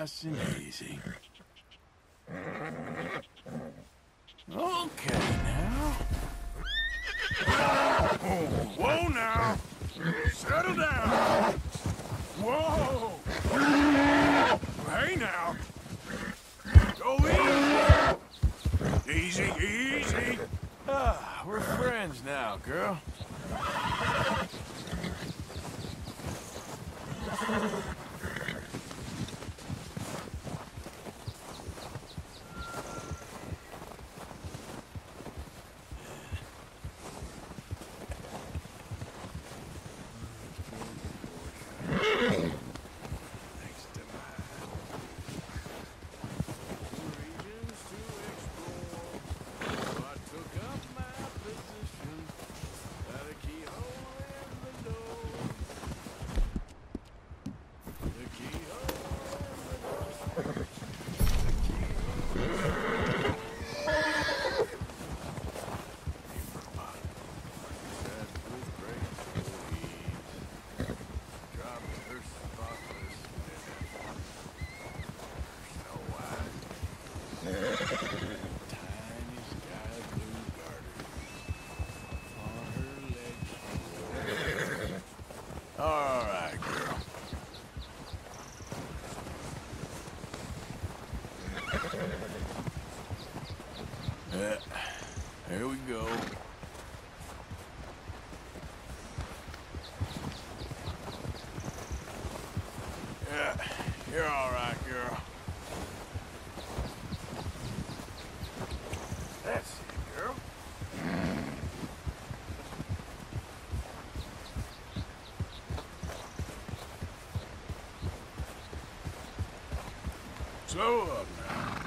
nice and easy. Okay, now. Whoa, now. Settle down. Whoa. Hey, now. Go easy. Easy, easy. Ah, we're friends now, girl. All right, here we go. Yeah, you're all right, girl. Up now.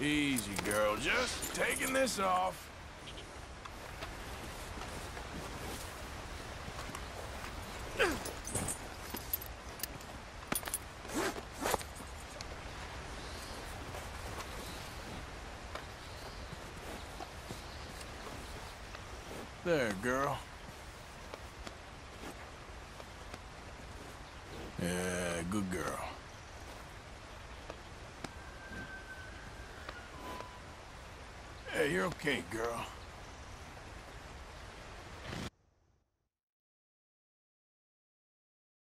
Easy, girl. Just taking this off. There, girl. Yeah, good girl. Hey, you're okay, girl.